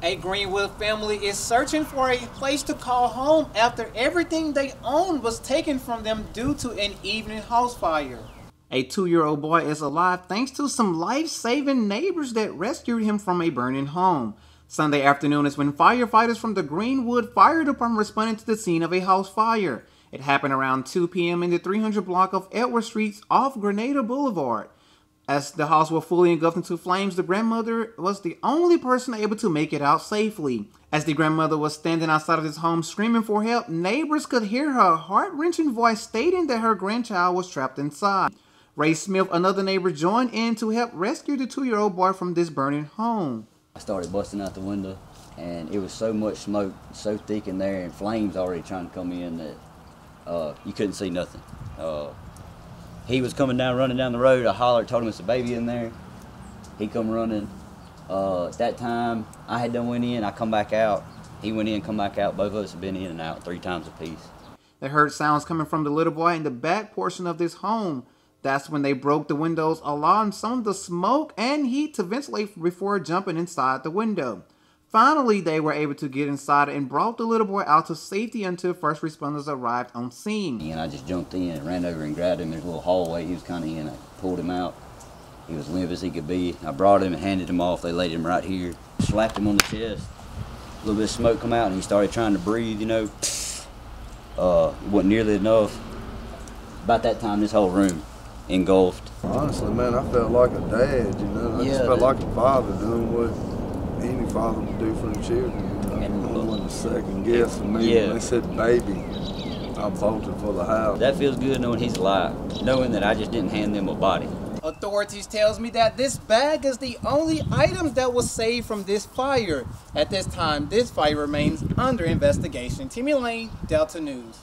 A Greenwood family is searching for a place to call home after everything they own was taken from them due to an evening house fire. A two-year-old boy is alive thanks to some life-saving neighbors that rescued him from a burning home. Sunday afternoon is when firefighters from the Greenwood Fire Department responded to the scene of a house fire. It happened around 2 p.m. in the 300 block of Edward Street off Grenada Boulevard. As the house was fully engulfed into flames, the grandmother was the only person able to make it out safely. As the grandmother was standing outside of his home screaming for help, neighbors could hear her heart-wrenching voice stating that her grandchild was trapped inside. Ray Smith, another neighbor, joined in to help rescue the two-year-old boy from this burning home. I started busting out the window, and it was so much smoke, so thick in there, and flames already trying to come in that uh, you couldn't see nothing. Uh, he was coming down, running down the road. I hollered, told him it's a baby in there. He come running. Uh, at that time, I had done went in. I come back out. He went in, come back out. Both of us have been in and out three times apiece. They heard sounds coming from the little boy in the back portion of this home. That's when they broke the windows, allowing some of the smoke and heat to ventilate before jumping inside the window. Finally, they were able to get inside and brought the little boy out to safety until first responders arrived on scene. And I just jumped in and ran over and grabbed him in a little hallway he was kind of in. I pulled him out. He was limp as he could be. I brought him and handed him off. They laid him right here. Slapped him on the chest. A little bit of smoke come out and he started trying to breathe, you know. Uh, it wasn't nearly enough. About that time, this whole room engulfed. Honestly, man, I felt like a dad, you know. I yeah, just felt like a father doing what any father would do for the children. You know? And I wasn't a second guess for me. Yeah. When they said baby, I bolted for the house. That feels good knowing he's alive, knowing that I just didn't hand them a body. Authorities tells me that this bag is the only item that was saved from this fire. At this time, this fire remains under investigation. Timmy Lane, Delta News.